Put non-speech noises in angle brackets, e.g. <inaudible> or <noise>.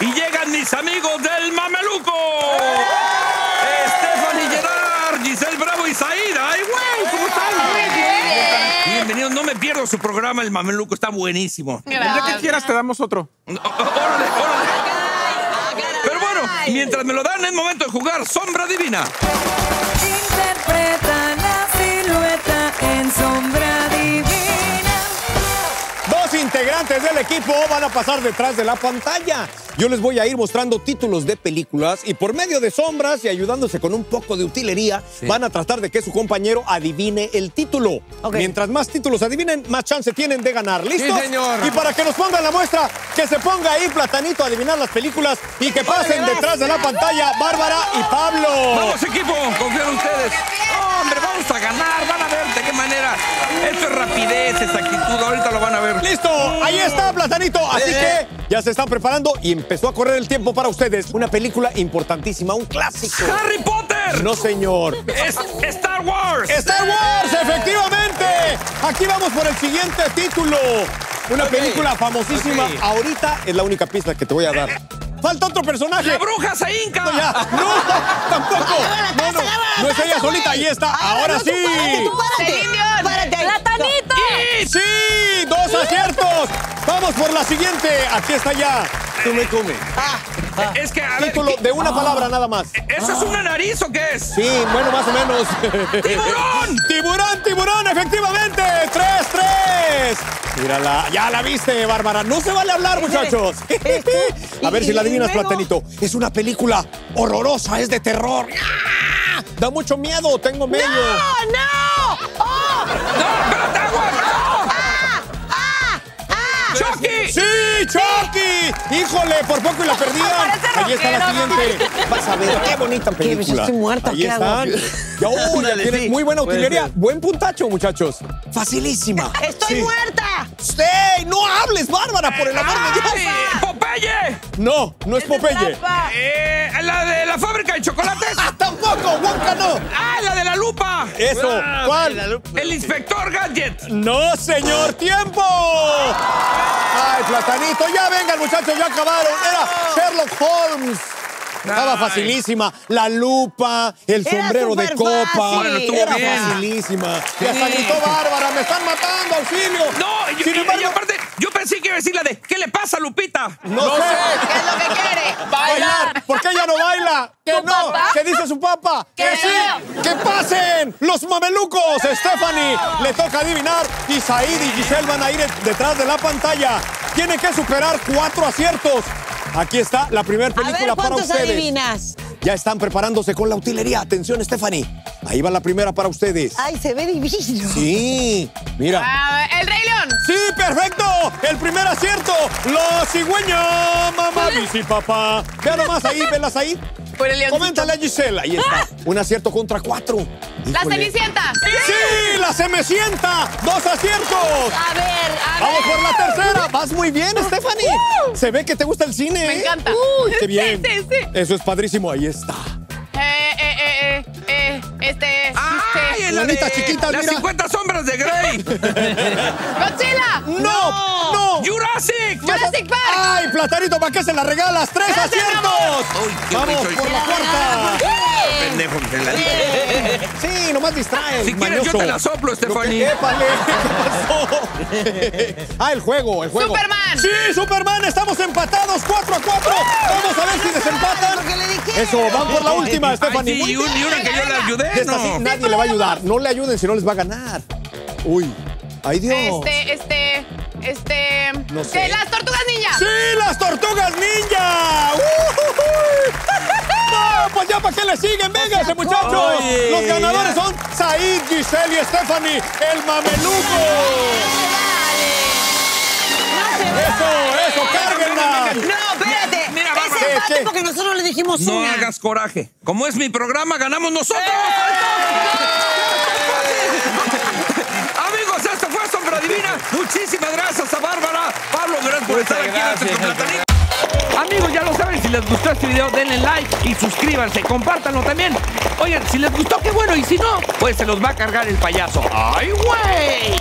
y llegan mis amigos del Mameluco. Stephanie Gerard, Giselle Bravo y Saida. ¡Ay, güey! ¿Cómo están? Bienvenidos, no me pierdo su programa, el Mameluco, está buenísimo. El día que quieras te damos otro. Órale, órale. Pero bueno, mientras me lo dan, es momento de jugar Sombra Divina. Interpreta la silueta en sombra divina. Integrantes del equipo van a pasar detrás de la pantalla. Yo les voy a ir mostrando títulos de películas y por medio de sombras y ayudándose con un poco de utilería, van a tratar de que su compañero adivine el título. Mientras más títulos adivinen, más chance tienen de ganar. ¿Listos? Sí, señor. Y para que nos pongan la muestra, que se ponga ahí Platanito a adivinar las películas y que pasen detrás de la pantalla Bárbara y Pablo. Vamos, equipo, confío en ustedes. Hombre, vamos a ganar, van a ver manera. Esto es rapidez, es actitud, ahorita lo van a ver. Listo, ahí está Platanito. Así que ya se están preparando y empezó a correr el tiempo para ustedes. Una película importantísima, un clásico. ¡Harry Potter! No, señor. Es Star Wars. Star Wars, efectivamente. Aquí vamos por el siguiente título. Una película famosísima. Ahorita es la única pista que te voy a dar. Falta otro personaje. ¡La bruja se hinca! No, ya. <laughs> No, tampoco. No, no. No es ella solita. Ahí está. Ahora sí. ¡Platanito! Sí, dos aciertos. Vamos por la siguiente. Aquí está ya. Tú me come. Es que, a ver, Título ¿qué- de una palabra nada más. ¿eso es una nariz o qué es? Sí, bueno, más o menos. <laughs> ¡Tiburón! ¡Tiburón, tiburón! ¡Efectivamente! ¡Tres, tres! Mírala, ya la viste, Bárbara. No se vale hablar, muchachos. <laughs> <laughs> A ver si la adivinas, Platanito. Es una película horrorosa, es de terror. ¡Ah! Da mucho miedo, tengo medio. ¡No! ¡Oh! ¡No, espérate, agua! ¡Chucky! ¡Sí, Chucky! ¡Híjole, por poco y la perdían! Ahí está la siguiente. <laughs> Vas a ver, qué bonita película. estoy muerta, Ahí ¿qué hago? están. <laughs> Ya, tienen muy buena utilería. Buen puntacho, muchachos. Facilísima. <laughs> ¡Estoy Sí. muerta! ¡Ey! ¡No hables, Bárbara, por el amor de Dios! ¡Ay, ¡Popeye! No, no es Popeye. trampa. Eh, ¿La de la fábrica de chocolates? Eso, Ah, ¿cuál? El inspector Gadget. ¡No, señor! ¡Tiempo! ¡Ay, platanito! ¡Ya vengan, muchachos! ¡Ya acabaron! Era Sherlock Holmes. Estaba Ay. facilísima. La lupa, el Era sombrero de copa. fácil. Era bien. facilísima. Y hasta gritó Bárbara. ¡Me están matando! ¡Auxilio! No, y, Sin y- embargo, y aparte, yo pensé que iba a decir la de ¿Qué le pasa, Lupita? no, sé. ¿Qué es lo que quiere? bailar. ¿Por qué ella no ¿Que ¿Tu no? papá? ¿Qué dice su papá? ¡Que sí! ¡Que pasen! ¡Los mamelucos! Stephanie le toca adivinar y Said y Giselle van a ir detrás de la pantalla. Tiene que superar cuatro aciertos. Aquí está la primera A película ver, para ¿cuántos ustedes. adivinas? Ya están preparándose con la utilería. Atención, Stephanie. Ahí va la primera para ustedes. Ay, se ve divino. Sí, mira. Ah, el Rey León. Sí, perfecto. El primer acierto. La cigüeña, mamá, bici, papá. Vea nomás ahí, velas ahí. Por el. Coméntale a Giselle. Ahí está. <laughs> Un acierto contra cuatro. La Híjole. Cenicienta. ¡Sí! ¡La Cenicienta! ¡Dos aciertos! A ver, a ¡Vamos ver. por la tercera! ¡Vas muy bien, Stephanie! Se ve que te gusta el cine. Me ¿eh? encanta. ¡Uy, qué <laughs> bien! Sí, sí, sí. Eso es padrísimo. Ahí está. Este. ¡Ay, este, la de Lanitas chiquitas, Las mira. 50 sombras de Grey! <laughs> Godzilla. ¡No! ¡No! ¡Jurassic! Jurassic Park. ¡Ay, Platanito, ¿para qué se la regalas? ¡Tres aciertos! Uy, qué ¡Vamos rico. por la cuarta! Pendejo, que la- Sí, nomás distrae. Si quieres, yo te la soplo, Stephanie. ¡Épale! ¿Qué <laughs> pasó? ah, el juego, el juego. Superman. ¡Sí, Superman! Estamos empatados 4 a 4. Vamos a ver si desempatan. Eso, van por la última, Stephanie. y, un- y una que yo le ayudé, no. nadie le va a ayudar. No le ayuden si no les va a ganar. Uy. ¡Ay, Dios! Este, este, este. No sé. Las tortugas ninja. ¡Sí, las tortugas ninja! ¡No, pues ya para qué le siguen! ¡Vénganse, muchachos! Oye, Los ganadores son Said, Giselle y Stephanie, el mameluco. ¡Eso, eso, cárguenla! No, espérate. Mira, es Bárbara. empate ¿Qué? porque nosotros le dijimos No una. hagas coraje. Como es mi programa, ganamos nosotros. Amigos, esto fue Muchísimas gracias a Bárbara. Pablo, gracias por estar aquí en. Amigos, ya lo saben, si les gustó este video, denle like y suscríbanse, compártanlo también. Oigan, si les gustó, qué bueno, y si no, pues se los va a cargar el payaso. ¡Ay, güey!